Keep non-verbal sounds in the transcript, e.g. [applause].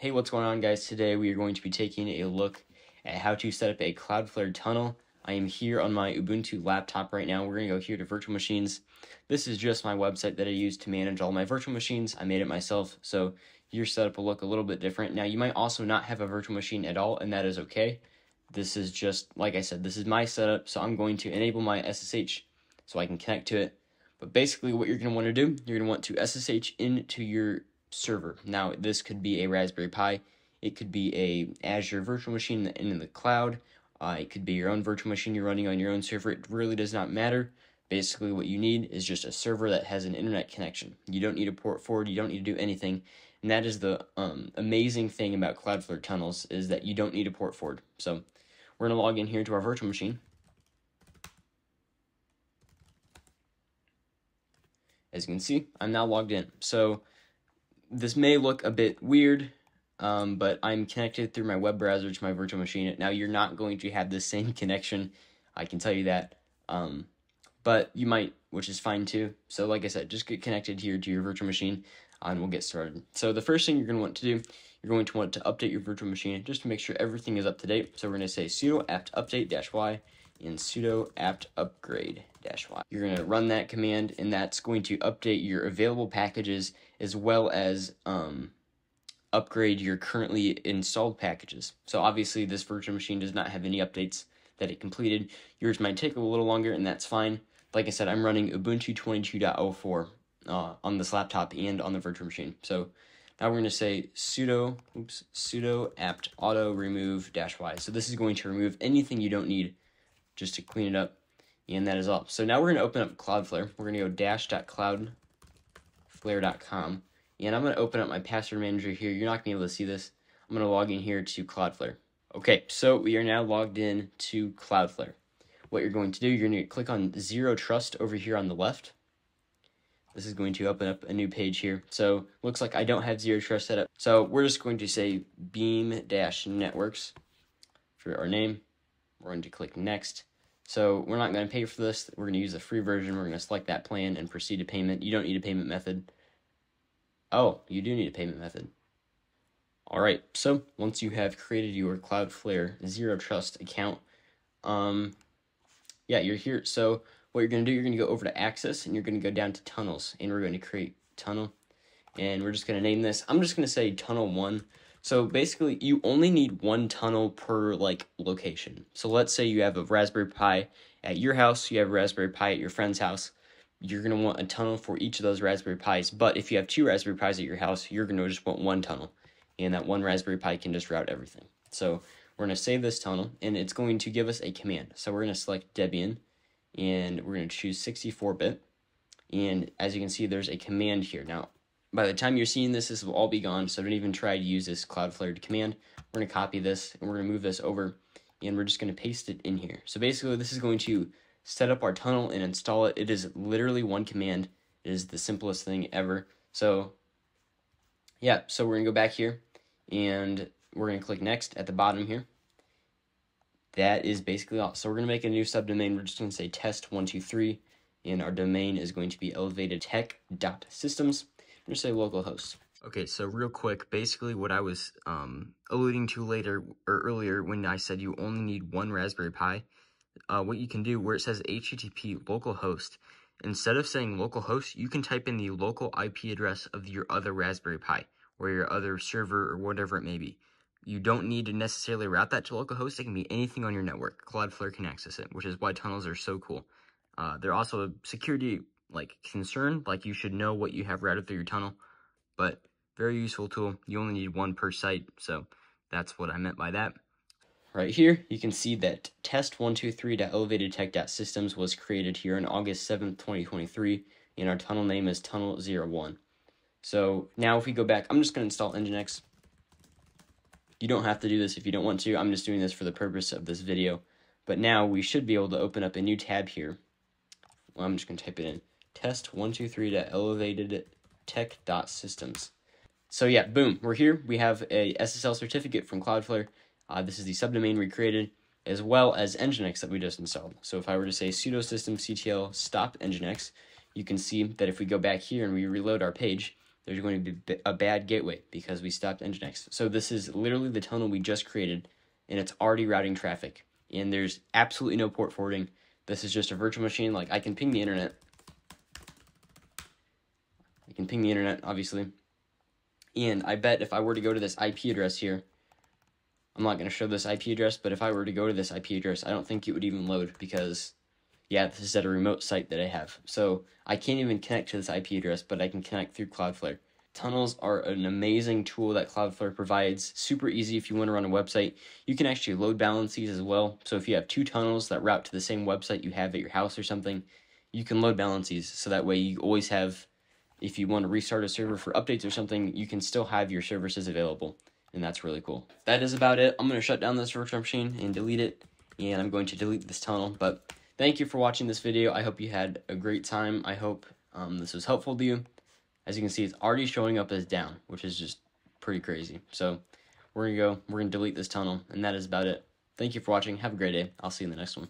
Hey, what's going on guys? Today we are going to be taking a look at how to set up a Cloudflare tunnel. I am here on my Ubuntu laptop right now. We're going to go here to virtual machines. This is just my website that I use to manage all my virtual machines. I made it myself, so your setup will look a little bit different. Now, you might also not have a virtual machine at all, and that is okay. This is just, like I said, this is my setup, so I'm going to enable my SSH so I can connect to it. But basically what you're going to want to do, you're going to want to SSH into your server. Now, this could be a Raspberry Pi, it could be a Azure virtual machine in the cloud, uh, it could be your own virtual machine you're running on your own server. It really does not matter. Basically, what you need is just a server that has an internet connection. You don't need a port forward. You don't need to do anything. And that is the um, amazing thing about Cloudflare tunnels is that you don't need a port forward. So we're going to log in here to our virtual machine. As you can see, I'm now logged in. So this may look a bit weird, um, but I'm connected through my web browser to my virtual machine. Now, you're not going to have the same [laughs] connection, I can tell you that, um, but you might, which is fine too. So like I said, just get connected here to your virtual machine, and we'll get started. So the first thing you're going to want to do, you're going to want to update your virtual machine just to make sure everything is up to date. So we're going to say sudo apt update dash y and sudo apt upgrade dash y. You're going to run that command, and that's going to update your available packages as well as um, upgrade your currently installed packages. So obviously this virtual machine does not have any updates that it completed. Yours might take a little longer, and that's fine. Like I said, I'm running Ubuntu 22.04 uh, on this laptop and on the virtual machine. So now we're going to say sudo, oops, sudo apt auto remove dash y. So this is going to remove anything you don't need just to clean it up. And that is all. So now we're going to open up Cloudflare. We're going to go dash.cloudflare.com. And I'm going to open up my password manager here. You're not going to be able to see this. I'm going to log in here to Cloudflare. Okay, so we are now logged in to Cloudflare. What you're going to do, you're going to click on Zero Trust over here on the left. This is going to open up a new page here. So looks like I don't have Zero Trust set up. So we're just going to say Beam-Networks for our name. We're going to click Next. So we're not going to pay for this. We're going to use the free version. We're going to select that plan and proceed to payment. You don't need a payment method. Oh, you do need a payment method. All right, so once you have created your Cloudflare Zero Trust account, um, yeah, you're here. So what you're going to do, you're going to go over to Access, and you're going to go down to Tunnels, and we're going to create Tunnel, and we're just going to name this. I'm just going to say Tunnel 1. So basically, you only need one tunnel per, like, location. So let's say you have a Raspberry Pi at your house, you have a Raspberry Pi at your friend's house you're going to want a tunnel for each of those Raspberry Pis. But if you have two Raspberry Pis at your house, you're going to just want one tunnel. And that one Raspberry Pi can just route everything. So we're going to save this tunnel, and it's going to give us a command. So we're going to select Debian, and we're going to choose 64-bit. And as you can see, there's a command here. Now, by the time you're seeing this, this will all be gone, so don't even try to use this Cloudflare command. We're going to copy this, and we're going to move this over, and we're just going to paste it in here. So basically, this is going to set up our tunnel and install it. It is literally one command. It is the simplest thing ever. So yeah, so we're going to go back here and we're going to click next at the bottom here. That is basically all. So we're going to make a new subdomain. We're just going to say test123 and our domain is going to be elevatedtech.systems. I'm to say localhost. Okay, so real quick, basically what I was um, alluding to later or earlier when I said you only need one Raspberry Pi uh, what you can do where it says HTTP localhost, instead of saying localhost, you can type in the local IP address of your other Raspberry Pi or your other server or whatever it may be. You don't need to necessarily route that to localhost. It can be anything on your network. Cloudflare can access it, which is why tunnels are so cool. Uh, they're also a security like concern, like you should know what you have routed through your tunnel, but very useful tool. You only need one per site, so that's what I meant by that. Right here, you can see that test123.elevatedtech.systems was created here on August 7th, 2023, and our tunnel name is tunnel01. So now if we go back, I'm just going to install Nginx. You don't have to do this if you don't want to. I'm just doing this for the purpose of this video. But now we should be able to open up a new tab here. Well, I'm just going to type it in. Test123.elevatedtech.systems. So yeah, boom, we're here. We have a SSL certificate from Cloudflare. Uh, this is the subdomain we created, as well as Nginx that we just installed. So if I were to say sudo systemctl stop Nginx, you can see that if we go back here and we reload our page, there's going to be a bad gateway because we stopped Nginx. So this is literally the tunnel we just created, and it's already routing traffic. And there's absolutely no port forwarding. This is just a virtual machine. Like I can ping the internet. Can ping the internet, obviously. And I bet if I were to go to this IP address here, I'm not going to show this IP address, but if I were to go to this IP address, I don't think it would even load because, yeah, this is at a remote site that I have. So I can't even connect to this IP address, but I can connect through Cloudflare. Tunnels are an amazing tool that Cloudflare provides. Super easy if you want to run a website. You can actually load balance these as well. So if you have two tunnels that route to the same website you have at your house or something, you can load balance these so that way you always have, if you want to restart a server for updates or something, you can still have your services available and that's really cool. That is about it. I'm going to shut down this virtual machine and delete it, and I'm going to delete this tunnel, but thank you for watching this video. I hope you had a great time. I hope um, this was helpful to you. As you can see, it's already showing up as down, which is just pretty crazy. So we're going to go, we're going to delete this tunnel, and that is about it. Thank you for watching. Have a great day. I'll see you in the next one.